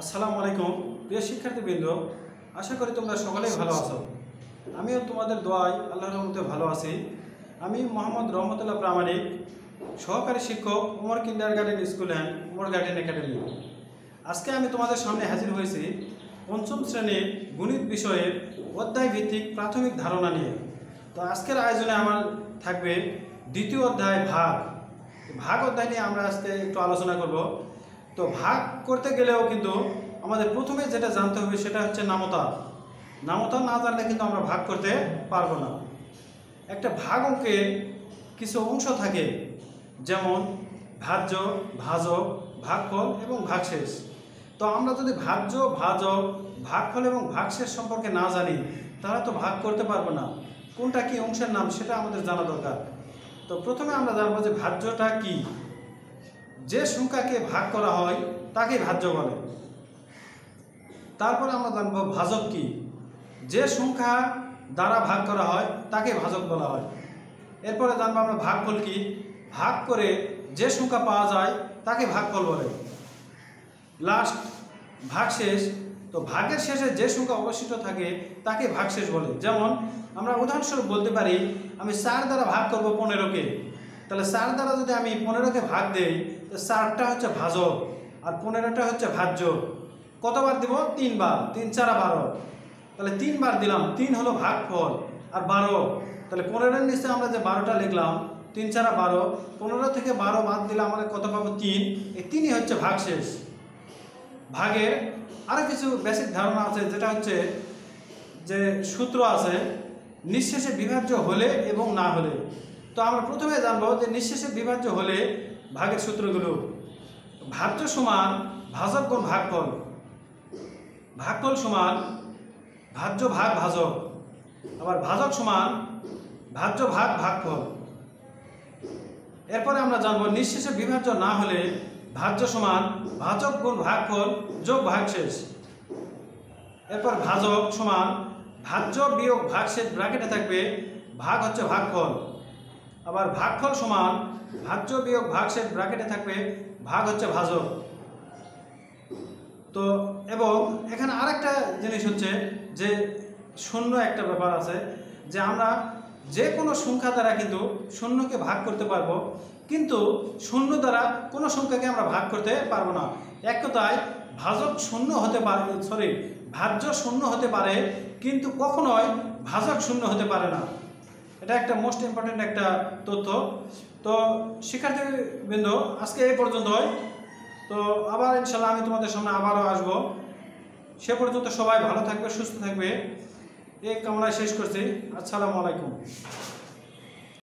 আসসালামু আলাইকুম, প্রিয় শিক্ষার্থীবৃন্দ, আশা করি তোমরা সকলেই ভালো আছো। আমিও তোমাদের দোয়ায় আল্লাহর রহমতে ভালো আছি। আমি মোহাম্মদ রহমতুল্লাহ প্রামাণিক, সহকারী শিক্ষক Umar kindergarten school and Umar garden academy. আজকে আমি তোমাদের সামনে হাজির হয়েছি পঞ্চম শ্রেণির গণিত বিষয়ের অধ্যায় ভিত্তিক প্রাথমিক ধারণা নিয়ে। তো আজকের আয়োজনে আমার থাকবে দ্বিতীয় অধ্যায় ভাগ। ভাগ অধ্যায় নিয়ে আমরা আজকে একটু আলোচনা করব। তো ভাগ করতে গেলেও কিন্তু আমাদের প্রথমে যেটা জানতে হবে সেটা হচ্ছে নামতা নামতা না জানলে কিন্তু আমরা ভাগ করতে পারব না। একটা ভাগ অঙ্কের কিছু অংশ থাকে, যেমন ভাজ্য, ভাজক, ভাগফল এবং ভাগশেষ। তো আমরা যদি ভাজ্য, ভাজক, ভাগফল এবং ভাগশেষ সম্পর্কে না জানি, তাহলে তো ভাগ করতে পারব না। কোনটা কি অংশের নাম সেটা আমাদের জানা দরকার। তো প্রথমে আমরা জানব যে ভাজ্যটা কি। যে সংখ্যাকে ভাগ করা হয় তাকে ভাজ্য বলে। তারপরে আমরা জানব ভাজক কি? যে সংখ্যা দ্বারা ভাগ করা হয়, তাকে ভাজক বলা হয়। এরপরে জানব আমরা ভাগফল কি? ভাগ করে যে সংখ্যা পাওয়া যায়, তাকে ভাগফল বলে। লাস্ট ভাগশেষ তো ভাগের শেষে যে সংখ্যা অবশিষ্ট থাকে, তাকে ভাগশেষ বলে। যেমন, আমরা উদাহরণস্বরূপ বলতে পারি, আমি চার দ্বারা ভাগ করব পনেরোকে। তাহলে চার দ্বারা যদি আমি পনেরোকে ভাগ দেই, তো চারটা হচ্ছে ভাজক আর পনেরোটা হচ্ছে ভাজ্য। কতবার দিব? তিনবার। তিন চারা বারো। তাহলে তিনবার দিলাম, তিন হলো ভাগফল আর বারো। তাহলে পনেরোর নিচে আমরা যে বারোটা লিখলাম, তিন চারা বারো, পনেরো থেকে বারো বাদ দিলে আমরা কত পাবো? তিন। এই তিনই হচ্ছে ভাগশেষ। ভাগের আরও কিছু বেসিক ধারণা আছে, যেটা হচ্ছে যে সূত্র আছে, নিঃশেষে বিভাজ্য হলে এবং না হলে। তো আমরা প্রথমে জানব যে নিঃশেষে বিভাজ্য হলে ভাগের সূত্রগুলো ভাজ্য সমান ভাজক গুণ ভাগফল। ভাগফল সমান ভাজ্য ভাগ ভাজক। আবার ভাজক সমান ভাজ্য ভাগ ভাগফল। এরপরে আমরা জানব নিঃশেষে বিভাজ্য না হলে ভাজ্য সমান ভাজক গুণ ভাগফল যোগ ভাগশেষ। এরপর ভাজক সমান ভাজ্য বিয়োগ ভাগশেষ ব্র্যাকেটে থাকবে ভাগ হচ্ছে ভাগফল। আবার ভাগফল সমান, ভাজ্য বিয়োগ ভাগশেষ ব্র্যাকেটে থাকবে, ভাগ হচ্ছে ভাজক। তো, এবং এখানে আরেকটা জিনিস হচ্ছে যে শূন্য একটা ব্যাপার আছে, যে আমরা যে কোনো সংখ্যা দ্বারা কিন্তু শূন্যকে ভাগ করতে পারব, কিন্তু শূন্য দ্বারা কোনো সংখ্যাকে আমরা ভাগ করতে পারব না। এক কথায়, ভাজক শূন্য হতে পারে সরি ভাজ্য শূন্য হতে পারে, কিন্তু কখনোই ভাজক শূন্য হতে পারে না। এটা একটা মোস্ট ইম্পর্টেন্ট একটা তথ্য। তো শিক্ষার্থীবৃন্দ, আজকে এই পর্যন্তই তো আবার ইনশাল্লাহ আমি তোমাদের সামনে আবারও আসব। সে পর্যন্ত সবাই ভালো থাকবে, সুস্থ থাকবে। এই কামনায় শেষ করছি। আসসালামু আলাইকুম।